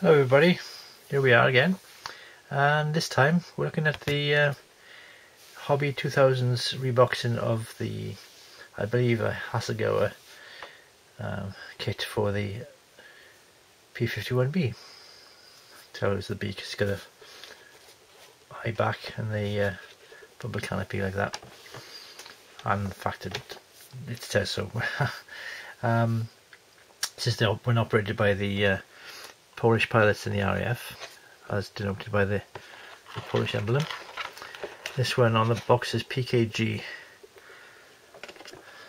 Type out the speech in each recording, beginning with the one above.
Hello everybody, here we are again and this time we're looking at the uh, Hobby 2000s reboxing of the I believe a Hasegawa um, kit for the P51B. So it's the beak, it's got a high back and the uh, bubble canopy like that and the fact that it says so. um, this is the, when operated by the uh, Polish pilots in the RAF, as denoted by the, the Polish emblem. This one on the box is PKG.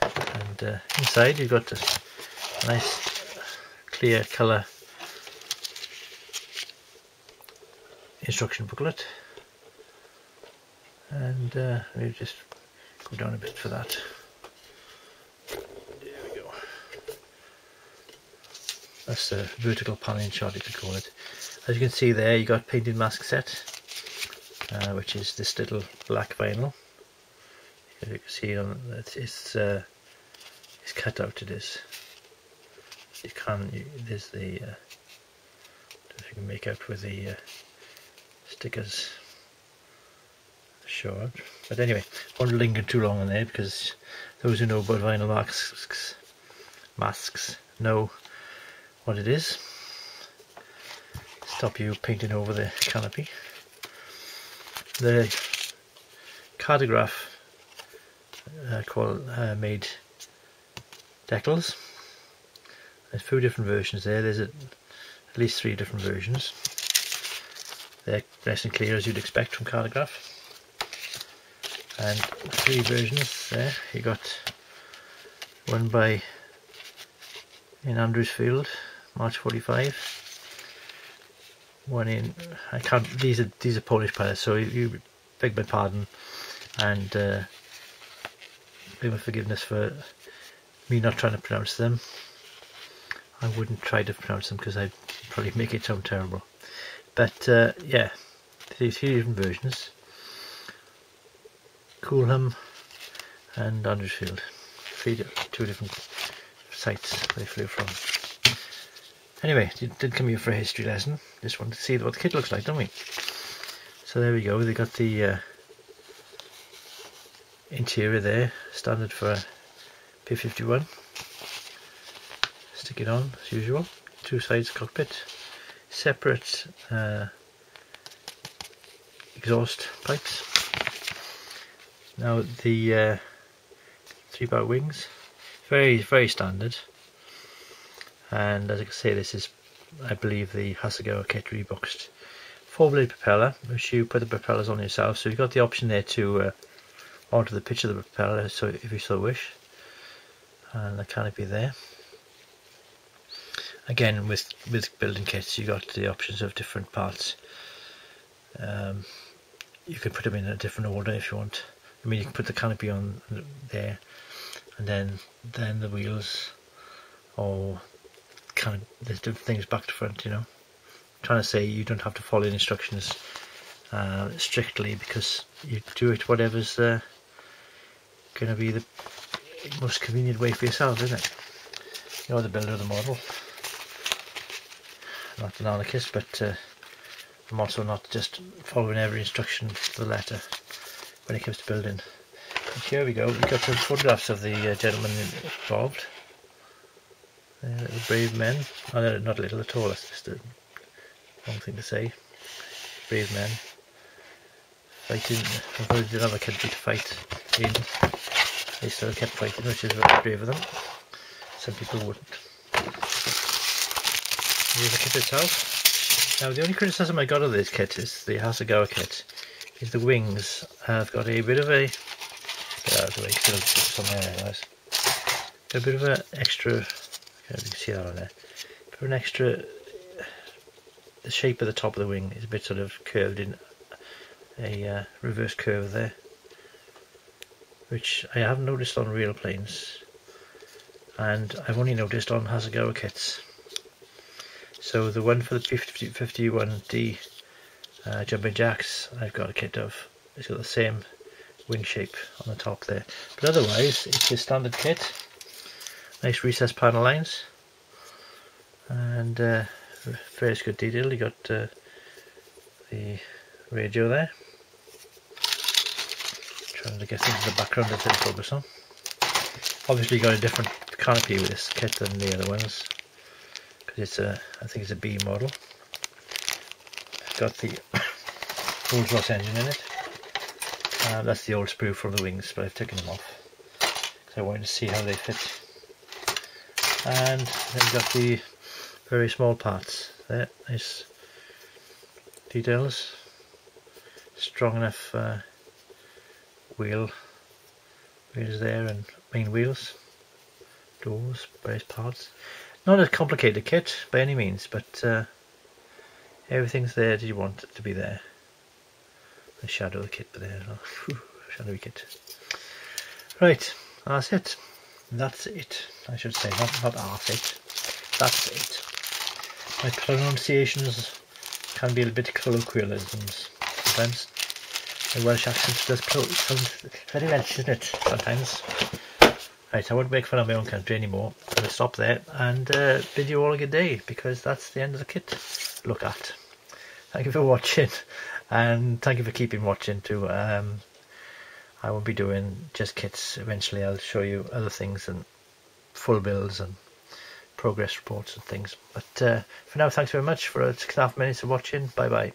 And uh, inside you've got a nice clear colour instruction booklet. And uh, we just go down a bit for that. That's a vertical panning shot you could call it. As you can see there you got painted mask set uh, which is this little black vinyl. As you can see on it's it's, uh, it's cut out it is. You can you, there's the uh, if you can make out with the uh, stickers short. But anyway, won't linger too long on there because those who know about vinyl masks masks know what it is. Stop you painting over the canopy. The Cartograf uh, called, uh, made decals. There's two different versions there. There's at least three different versions. They're nice and clear as you'd expect from Cartograf. And three versions there. You got one by in Andrews Field March 45 one in I can't these are these are Polish pilots so you, you beg my pardon. And uh, beg my forgiveness for me not trying to pronounce them. I wouldn't try to pronounce them because I'd probably make it sound terrible. But uh, yeah these three different versions. Coolham and Andrewsfield three two different sites they flew from Anyway, it did come here for a history lesson. Just wanted to see what the kit looks like, don't we? So there we go. They got the uh, interior there, standard for P51. Stick it on as usual. Two sides cockpit, separate uh, exhaust pipes. Now the uh, three bar wings, very very standard and as I can see this is I believe the Hasegawa kit reboxed four blade propeller which you put the propellers on yourself. So you've got the option there to uh, alter the pitch of the propeller so if you so wish. And the canopy there. Again with with building kits you've got the options of different parts. Um, you can put them in a different order if you want. I mean you can put the canopy on there and then then the wheels or kind of there's different things back to front you know? I'm trying to say you don't have to follow instructions uh, strictly because you do it whatever's going to be the most convenient way for yourself isn't it? You're the builder of the model. Not an anarchist but uh, I'm also not just following every instruction to the letter when it comes to building. And here we go. We've got some photographs of the uh, gentleman involved uh, little brave men. Oh, no, not a little at all. That's just a wrong thing to say. Brave men fighting. Although they did have a country to fight in, they still kept fighting, which is very brave of them. Some people wouldn't. Here's the kit itself. Now, the only criticism I got of this kit is the Hasegawa kit. Is the wings have got a bit of a get out of the way, somewhere A bit of an extra you can see that on there. For an extra, the shape of the top of the wing is a bit sort of curved in a uh, reverse curve there, which I haven't noticed on real planes, and I've only noticed on Hasegawa kits. So the one for the P51D uh, jumping jacks, I've got a kit of. It's got the same wing shape on the top there, but otherwise it's a standard kit nice recessed panel lines and uh, fairly good detail. You got uh, the radio there. Trying to get into the background that didn't focus on. Obviously, you got a different canopy with this kit than the other ones because it's a, I think it's a B model. Got the Rolls Royce engine in it. Uh, that's the old sprue from the wings, but I've taken them off because I wanted to see how they fit. And then got the very small parts there, nice details, strong enough uh, wheel wheels there and main wheels, doors, various parts. Not a complicated kit by any means, but uh, everything's there that you want it to be there. The shadow kit there, shadowy kit. Right, that's it. That's it. I should say, not, not that's it. That's it. My pronunciations can be a bit colloquialisms sometimes. The Welsh accent does sound very Welsh, isn't it? Sometimes. Right, I won't make fun of my own country anymore. I'm going to stop there and uh, bid you all a good day because that's the end of the kit. Look at. Thank you for watching and thank you for keeping watching too. Um, I won't be doing just kits eventually. I'll show you other things and full bills and progress reports and things. But uh, for now, thanks very much for six and a half minutes of watching. Bye bye.